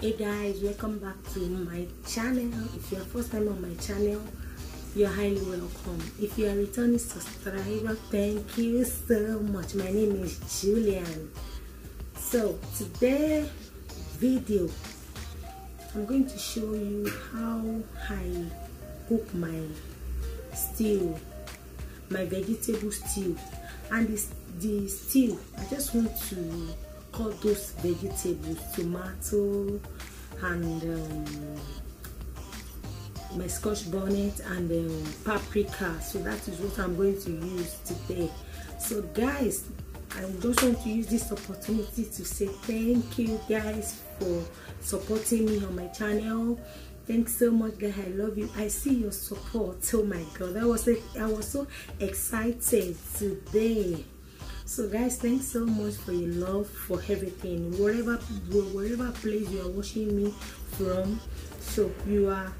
hey guys welcome back to my channel. If you're first time on my channel you're highly welcome. If you are returning subscriber thank you so much. My name is julian. So today video i'm going to show you how i cook my stew my vegetable stew. And this the stew i just want to cut those vegetables tomato and um, my scotch bonnet and um, paprika. So that is what i'm going to use today. So guys i just want to use this opportunity to say thank you guys for supporting me on my channel. Thanks so much guys. I love you. I see your support. Oh my god i was i was so excited today so guys thanks so much for your love for everything. Wherever wherever place you are watching me from so you are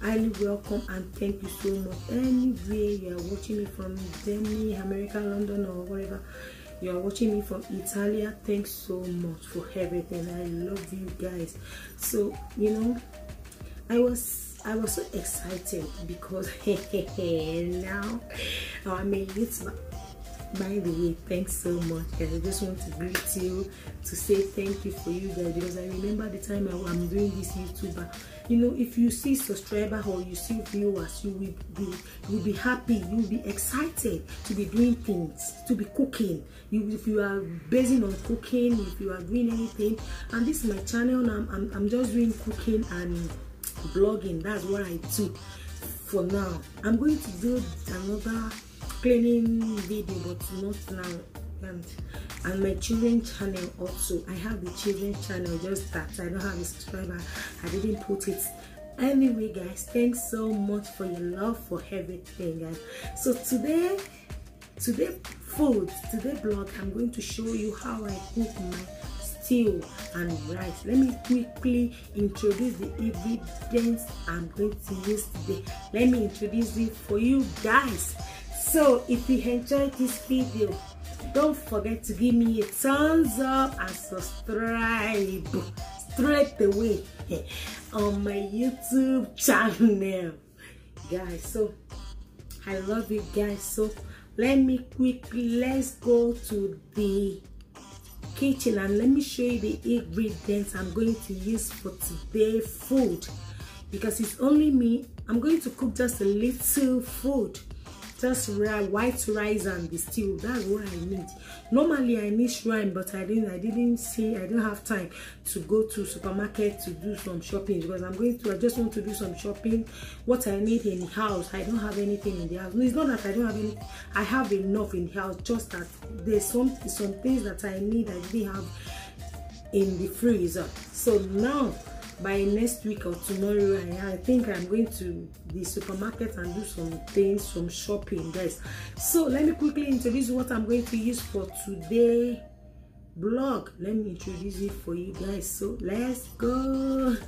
highly welcome and thank you so much. Anywhere you are watching me from germany america london or wherever you are watching me from italia thanks so much for everything. I love you guys. So you know i was i was so excited because now i'm a youtuber by the way thanks so much. I just want to greet you to say thank you for you guys because i remember the time I, am doing this youtuber you know if you see subscriber or you see viewers you will be you will be happy you will be excited to be doing things to be cooking. You if you are basing on cooking if you are doing anything and this is my channel i'm, I'm, I'm just doing cooking and blogging. That's what i do for now. I'm going to do another cleaning video but not now. And my children channel also. I have the children channel just that. I don't have a subscriber. I didn't put it. Anyway guys thanks so much for your love for everything guys. So today today food today blog i'm going to show you how i cook my stew and rice. Let me quickly introduce the ingredients i'm going to use today. Let me introduce it for you guys so if you enjoyed this video don't forget to give me a thumbs up and subscribe. Straight away on my youtube channel. Guys so i love you guys. So let me quickly let's go to the kitchen and let me show you the ingredients i'm going to use for today food. Because it's only me i'm going to cook just a little food just white rice and stew. That's what i need. Normally i need shrine but i didn't i didn't see i didn't have time to go to supermarket to do some shopping because i'm going to i just want to do some shopping. What i need in the house i don't have anything in the house. It's not that i don't have anything i have enough in the house just that there's some some things that i need i didn't have in the freezer. So now by next week or tomorrow I, I think i'm going to the supermarket and do some things some shopping guys. So let me quickly introduce what i'm going to use for today blog. Let me introduce it for you guys. So let's go.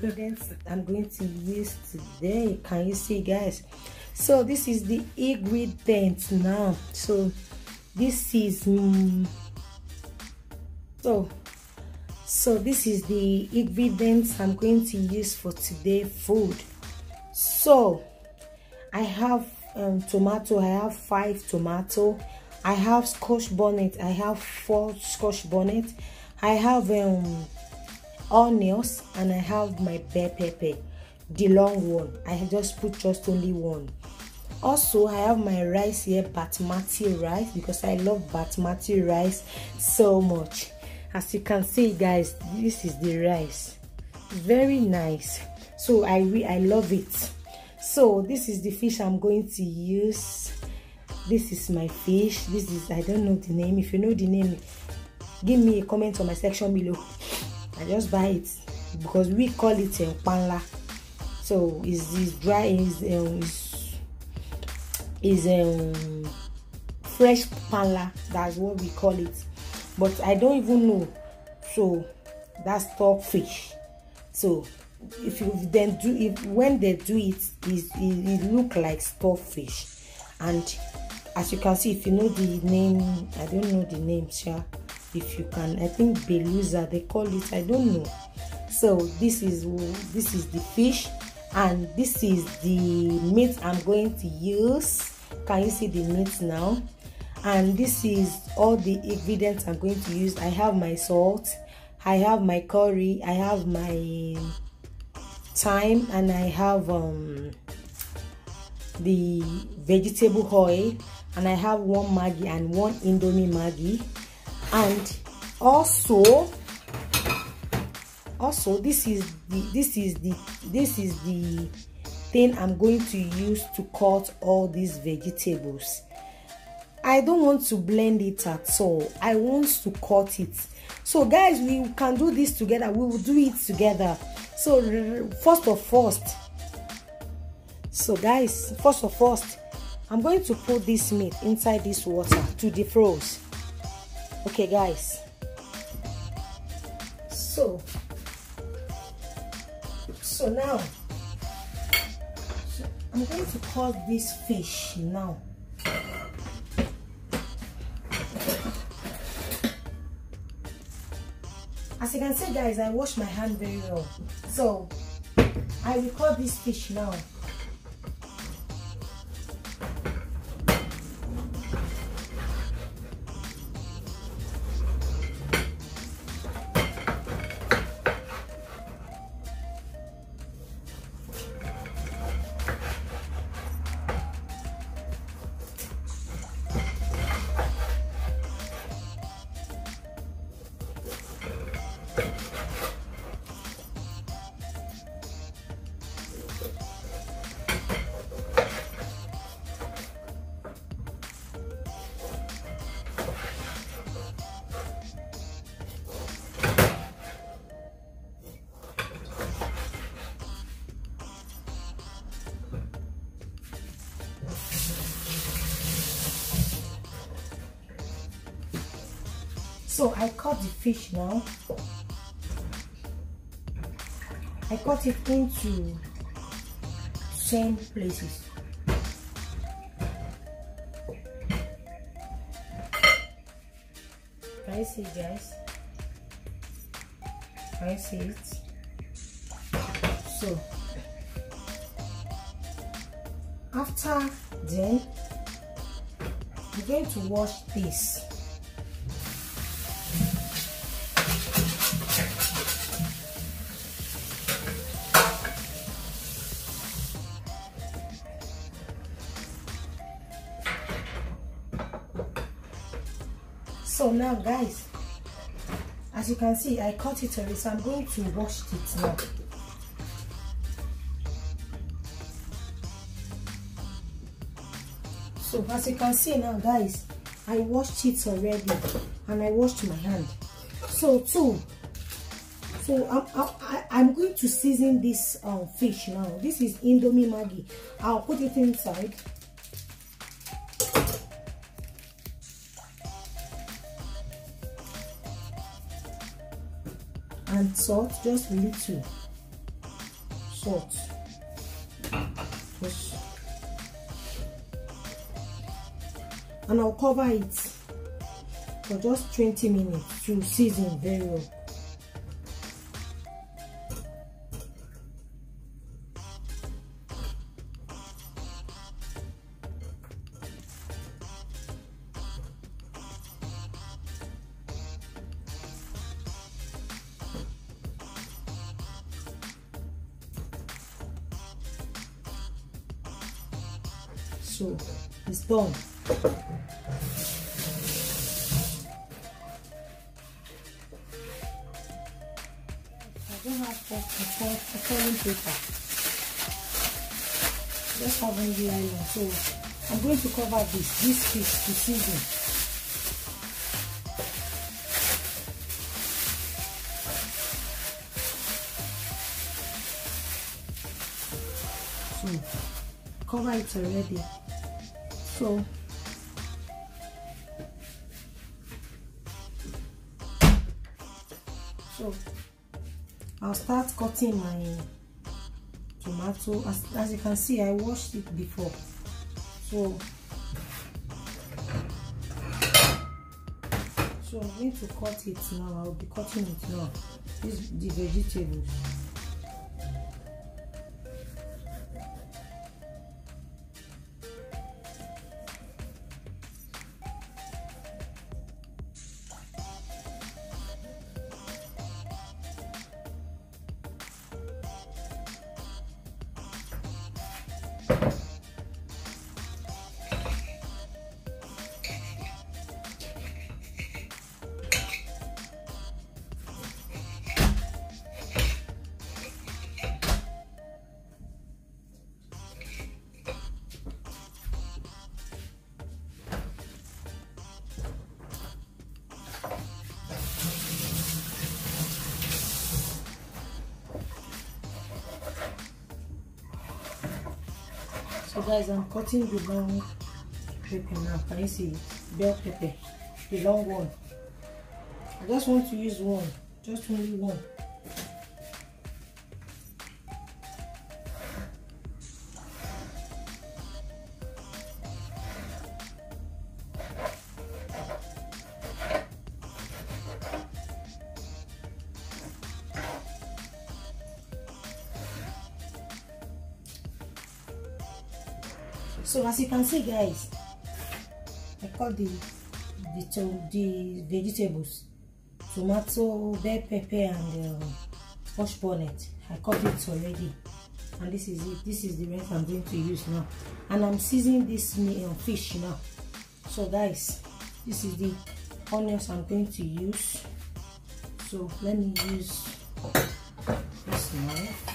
I'm going to use today. Can you see guys? So this is the ingredients now. So this is um, so so this is the ingredients i'm going to use for today food. So i have um, tomato i have five tomato. I have scotch bonnet i have four scotch bonnet. I have um onions and i have my bell pepper the long one. I just put just only one. Also i have my rice here basmati rice because i love basmati rice so much as you can see guys this is the rice. Very nice. So i i love it. So this is the fish i'm going to use. This is my fish. This is i don't know the name. If you know the name give me a comment on my section below. I just buy it because we call it a panla. So is this dry is um is, is um fresh panla. That's what we call it but i don't even know. So that's stockfish so if you then do it when they do it it, it, it look like stockfish and as you can see if you know the name i don't know the name sure if you can i think belusa they call it i don't know. So this is this is the fish. And this is the meat i'm going to use. Can you see the meat now and this is all the ingredients i'm going to use. I have my salt i have my curry i have my thyme and i have um the vegetable oil and i have one maggi and one indomie maggi. And also also this is the this is the this is the thing i'm going to use to cut all these vegetables i don't want to blend it at all. I want to cut it. So guys we can do this together. We will do it together. So first of first. So guys first of first i'm going to put this meat inside this water to defrost. Okay guys. So so now so i'm going to cut this fish now as you can see guys i wash my hand very well. So i will cut this fish now so i cut the fish now. I cut it into same places. Can you see guys? Can you see it? So after then i'm going to wash this so now guys. As you can see i cut it already so i'm going to wash it now. So as you can see now guys i washed it already and i washed my hand. So too so i'm i'm going to season this um, fish now. This is indomie maggi. I'll put it inside and salt just a little. Salt. Just and I'll cover it for just 20 minutes to season very well this fish to season so cover it already. So. So I'll start cutting my tomato. As, as you can see I washed it before. So so i'm going to cut it now. I'll be cutting it now. This the vegetables guys i'm cutting the long pepper now. Can you see? Bell pepper. The long one. I just want to use one. Just only one so as you can see guys i cut the the the vegetables tomato bell pepper and um, scotch bonnet. I cut it already. And this is it. This is the rest i'm going to use now. And i'm seasoning this fish now. So guys this is the onions i'm going to use. So let me use this knife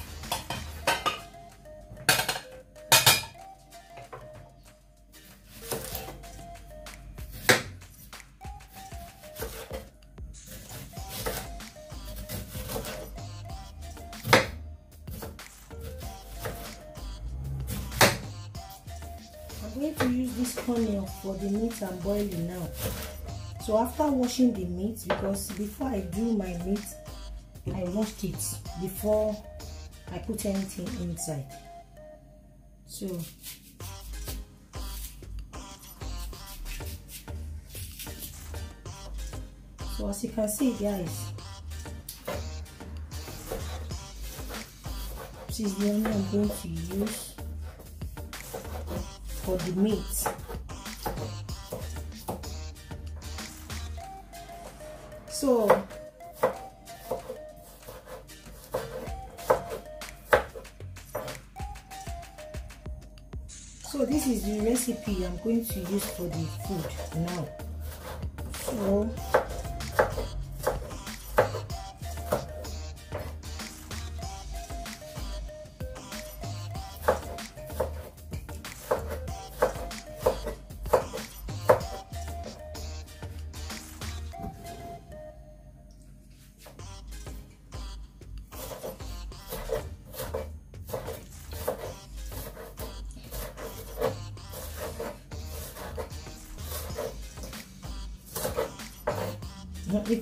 to use this cornmeal for the meat I'm boiling now. So after washing the meat, because before I do my meat, I washed it before I put anything inside. So So as you can see guys, this is the only I'm going to use for the meat. So so this is the recipe I'm going to use for the food now. So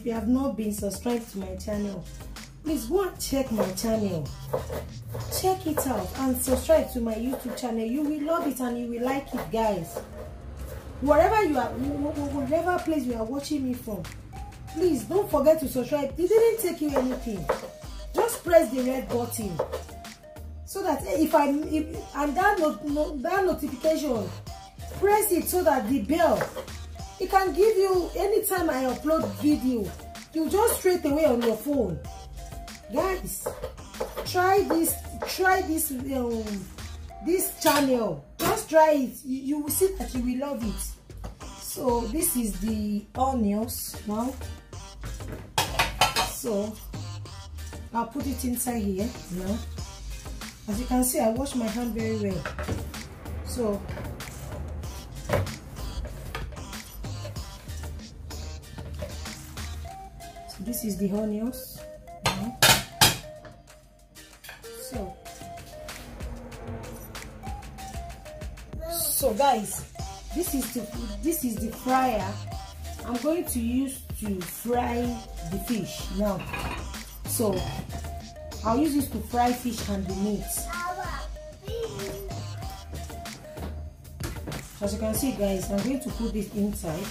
you have not been subscribed to my channel please go and check my channel. Check it out and subscribe to my youtube channel. You will love it and you will like it guys. Wherever you are whatever place you are watching me from please don't forget to subscribe. It didn't take you anything. Just press the red button. So that if i if and that not, no, that notification press it so that the bell it can give you anytime i upload video. You just straight away on your phone. Guys try this try this um this channel. Just try it. You, you will see that you will love it. So this is the onions now. So i'll put it inside here now. As you can see i wash my hand very well. So this is the onions. Now. so. So guys this is the this is the fryer. I'm going to use to fry the fish now. So i'll use this to fry fish and the meat. As you can see guys i'm going to put this inside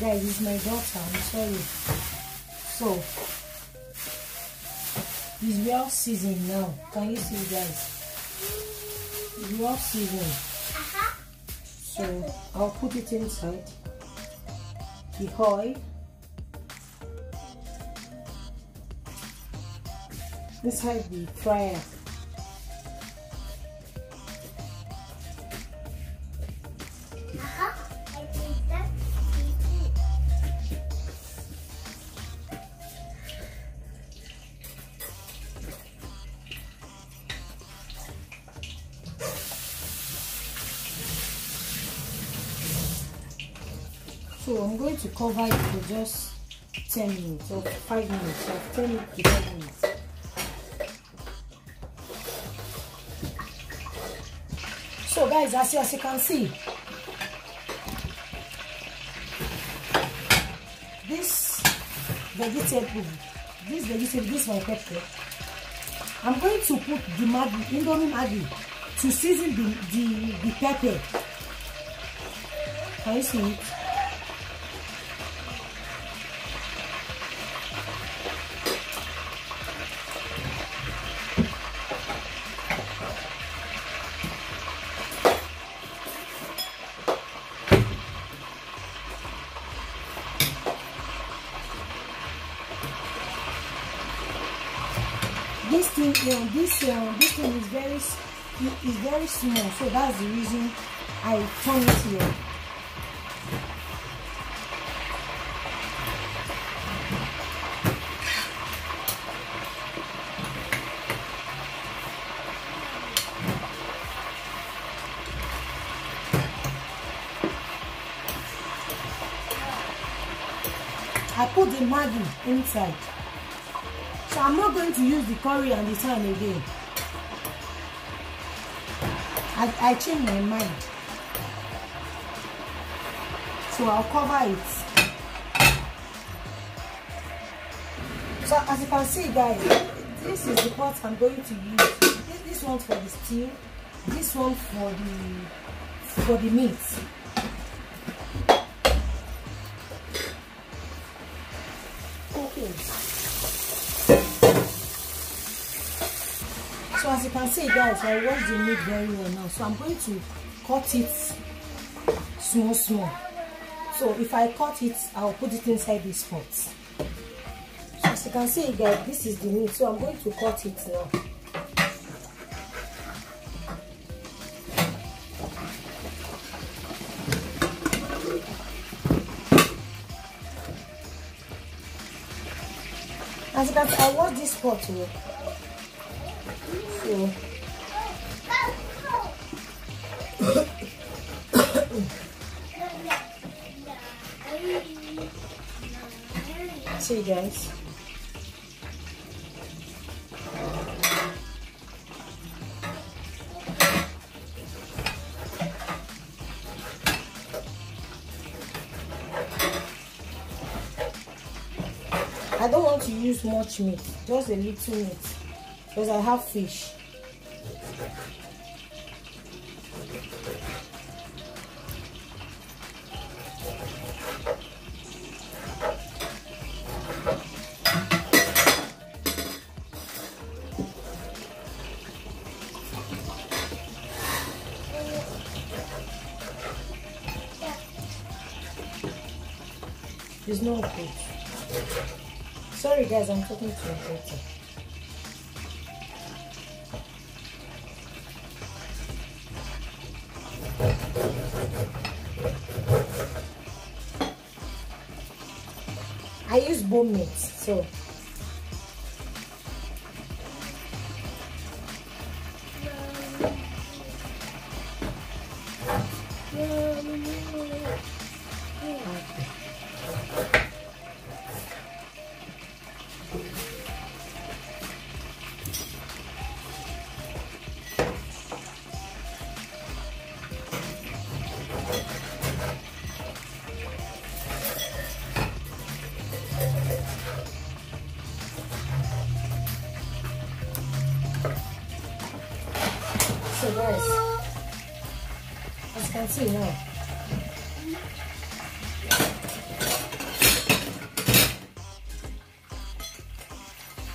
guys, it's my daughter. I'm sorry. So it's well seasoned now. Can you see guys? It's well seasoned. So I'll put it inside the oil. Inside the fryer. To cover it for just 10 minutes or 5 minutes or 10 to 5 minutes. So guys, as you, as you can see, this vegetable, this vegetable, this my pepper, I'm going to put the Maggi, Indomie Maggi to season the, the, the pepper. Can you see it? This um, this thing is very is very small so that's the reason i turn it here I put the Maggi inside. So I'm not going to use the curry and the thyme again. I, I changed my mind. So I'll cover it. So as you can see guys, this is the pot I'm going to use. This, this one for the stew, this one for the for the meat. Can see guys, I wash the meat very well now. So I'm going to cut it small small. So if I cut it, I'll put it inside this pot. So as you can see guys, this is the meat. So I'm going to cut it now. As you can see, I wash this pot here. See guys. I don't want to use much meat, just a little meat because I have fish. It's not good. Sorry guys, I'm talking to your daughter. I use bone meat, so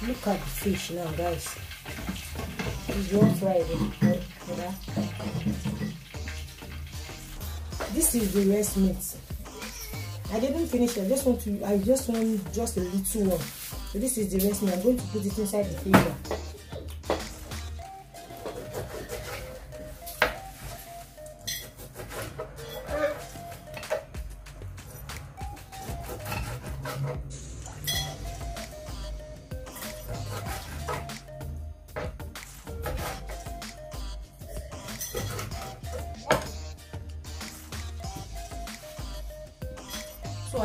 look at the fish now guys it's this is the rest meat. I didn't finish i just want to i just want just a little one. So this is the rest meat. I'm going to put it inside the freezer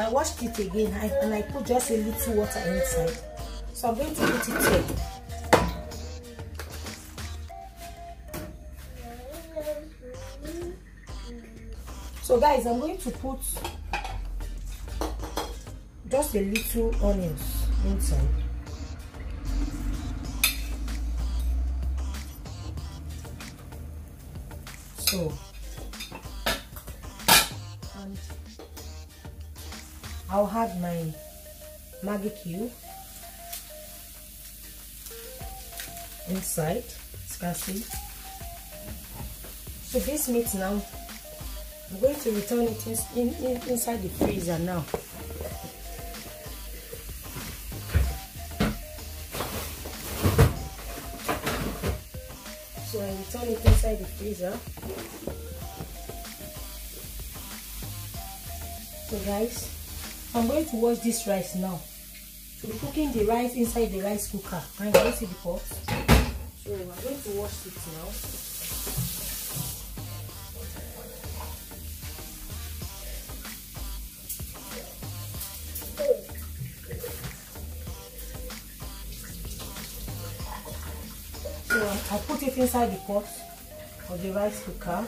I washed it again and I put just a little water inside. So I'm going to put it here. So guys, I'm going to put just a little onions inside. I'll add my Maggi cube inside, as you can see. So this meat now, I'm going to return it in, in, inside the freezer now. So I return it inside the freezer. So guys, I'm going to wash this rice now. So we're cooking the rice inside the rice cooker. Can you see the pot? So I'm going to wash it now. So I put it inside the pot of the rice cooker.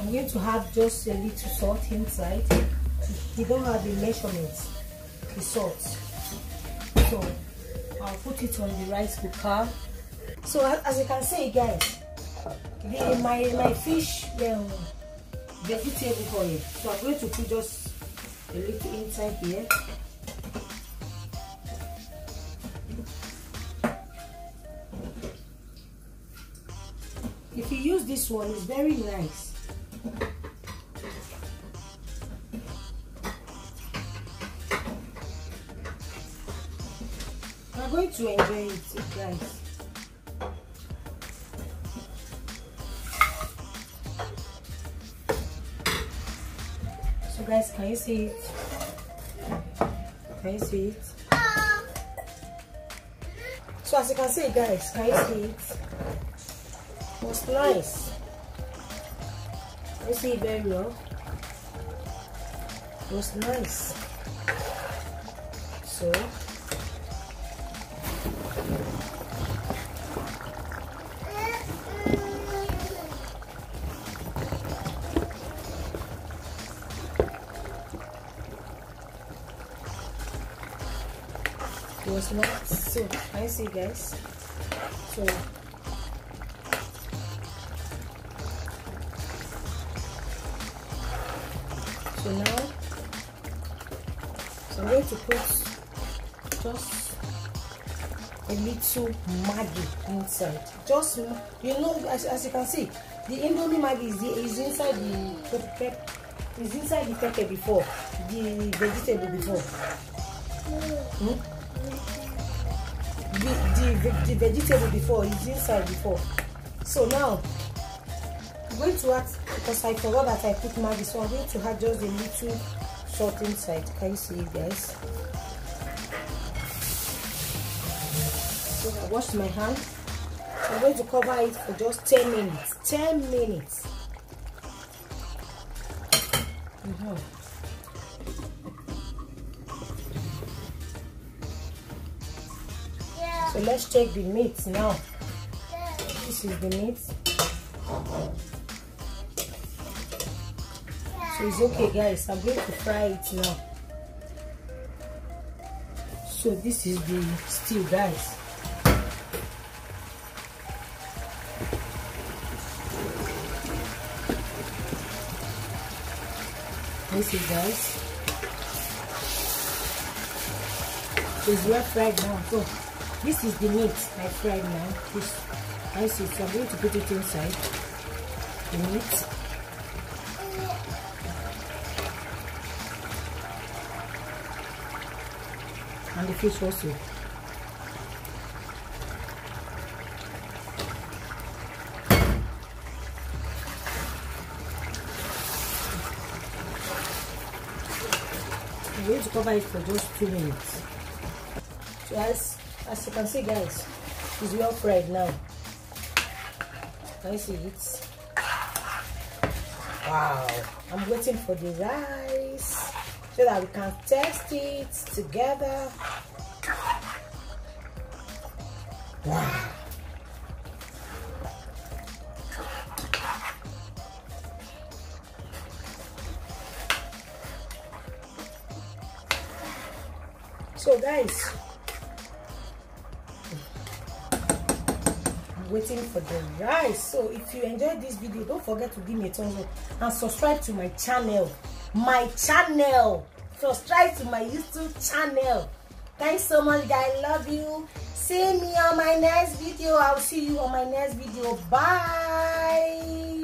I'm going to have just a little salt inside. You don't have the measurements, the salt. So I'll put it on the rice cooker. So as you can see guys, the, my, my fish um, vegetable oil. So I'm going to put just a little inside here. If you use this one, it's very nice. I'm going to enjoy it, guys. So, guys, can you see it? Can you see it? So, as you can see, guys, can you see it? It was nice. You see very well? It was nice. So, it was nice. So, you see, guys? So I'm going to put just a little Maggi inside. Just you know as, as you can see the Indomie Maggi is, the, is inside the pepper is inside the pepper before the vegetable before. Hmm? the, the, the vegetable before is inside before. So now I'm going to add because I forgot that I put Maggi so I'm going to add just a little salt inside can you see it guys? So I washed my hand. So I'm going to cover it for just 10 minutes. 10 minutes. Mm -hmm. so let's check the meat now. This is the meat so it's okay guys. I'm going to fry it now. So this is the stew guys. This is guys. It's well fried now. So this is the meat i fried now. This i see. So i'm going to put it inside. The meat. And the fish also I'm going to cover it for just two minutes. So as, as you can see guys, it's well fried now. Can you see it? Wow. I'm waiting for the rice so that we can test it together. Wow. so guys i'm waiting for the rice so if you enjoyed this video don't forget to give me a thumbs up and subscribe to my channel my channel. Subscribe to my youtube channel. Thanks so much guys. Love you. See me on my next video. I'll see you on my next video. Bye